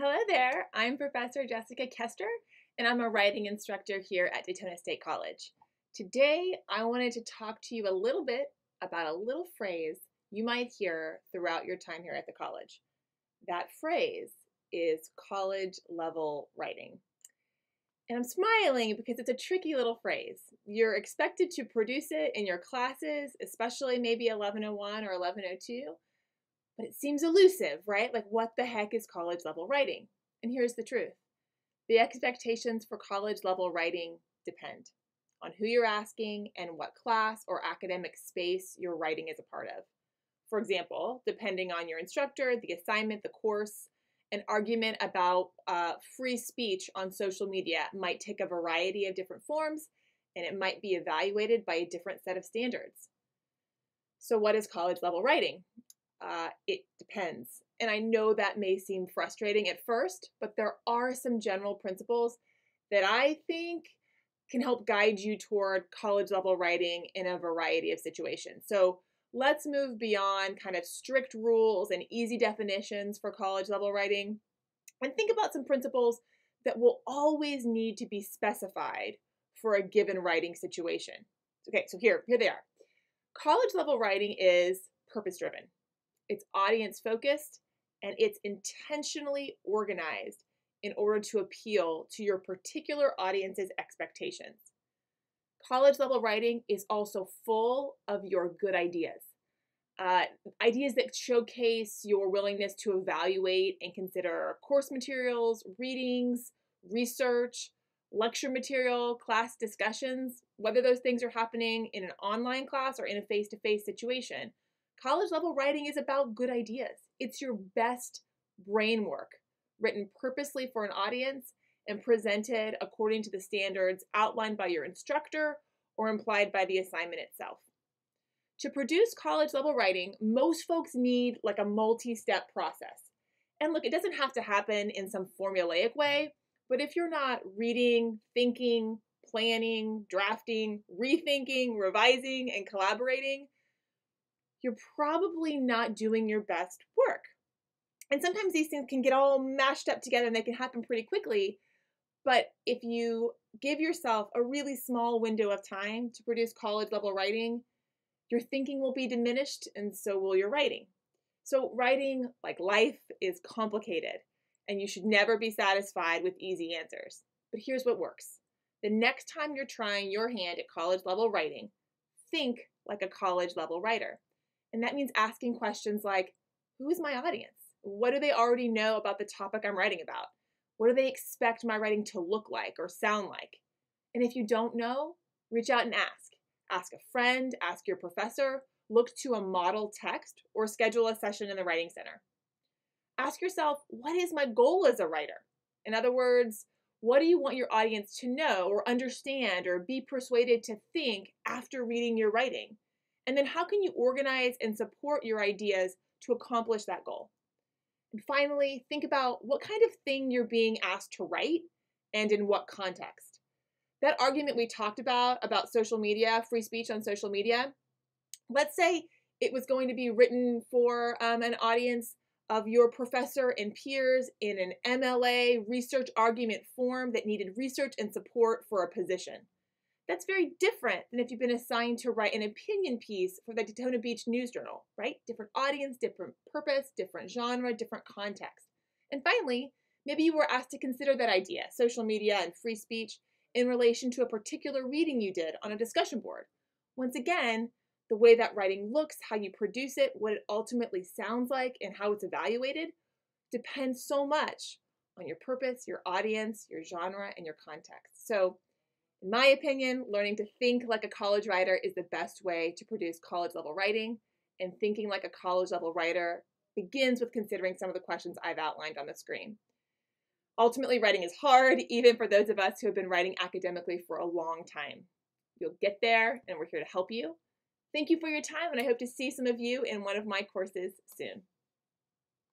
Hello there, I'm Professor Jessica Kester, and I'm a writing instructor here at Daytona State College. Today, I wanted to talk to you a little bit about a little phrase you might hear throughout your time here at the college. That phrase is college level writing. And I'm smiling because it's a tricky little phrase. You're expected to produce it in your classes, especially maybe 1101 or 1102, but it seems elusive, right? Like, what the heck is college level writing? And here's the truth the expectations for college level writing depend on who you're asking and what class or academic space your writing is a part of. For example, depending on your instructor, the assignment, the course, an argument about uh, free speech on social media might take a variety of different forms and it might be evaluated by a different set of standards. So, what is college level writing? Uh, it depends. And I know that may seem frustrating at first, but there are some general principles that I think can help guide you toward college level writing in a variety of situations. So, let's move beyond kind of strict rules and easy definitions for college level writing and think about some principles that will always need to be specified for a given writing situation. Okay, so here, here they are. College level writing is purpose driven. It's audience focused and it's intentionally organized in order to appeal to your particular audience's expectations. College level writing is also full of your good ideas. Uh, ideas that showcase your willingness to evaluate and consider course materials, readings, research, lecture material, class discussions, whether those things are happening in an online class or in a face to face situation. College level writing is about good ideas. It's your best brain work, written purposely for an audience and presented according to the standards outlined by your instructor or implied by the assignment itself. To produce college level writing, most folks need like a multi step process. And look, it doesn't have to happen in some formulaic way, but if you're not reading, thinking, planning, drafting, rethinking, revising, and collaborating, you're probably not doing your best work. And sometimes these things can get all mashed up together and they can happen pretty quickly. But if you give yourself a really small window of time to produce college level writing, your thinking will be diminished and so will your writing. So, writing, like life, is complicated and you should never be satisfied with easy answers. But here's what works the next time you're trying your hand at college level writing, think like a college level writer. And that means asking questions like Who is my audience? What do they already know about the topic I'm writing about? What do they expect my writing to look like or sound like? And if you don't know, reach out and ask. Ask a friend, ask your professor, look to a model text, or schedule a session in the Writing Center. Ask yourself, what is my goal as a writer? In other words, what do you want your audience to know or understand or be persuaded to think after reading your writing? And then how can you organize and support your ideas to accomplish that goal? And finally, think about what kind of thing you're being asked to write and in what context. That argument we talked about, about social media, free speech on social media, let's say it was going to be written for um, an audience of your professor and peers in an MLA research argument form that needed research and support for a position. That's very different than if you've been assigned to write an opinion piece for the Daytona Beach News Journal, right? Different audience, different purpose, different genre, different context. And finally, maybe you were asked to consider that idea, social media and free speech, in relation to a particular reading you did on a discussion board. Once again, the way that writing looks, how you produce it, what it ultimately sounds like, and how it's evaluated depends so much on your purpose, your audience, your genre, and your context. So, in my opinion, learning to think like a college writer is the best way to produce college level writing, and thinking like a college level writer begins with considering some of the questions I've outlined on the screen. Ultimately, writing is hard, even for those of us who have been writing academically for a long time. You'll get there, and we're here to help you. Thank you for your time, and I hope to see some of you in one of my courses soon.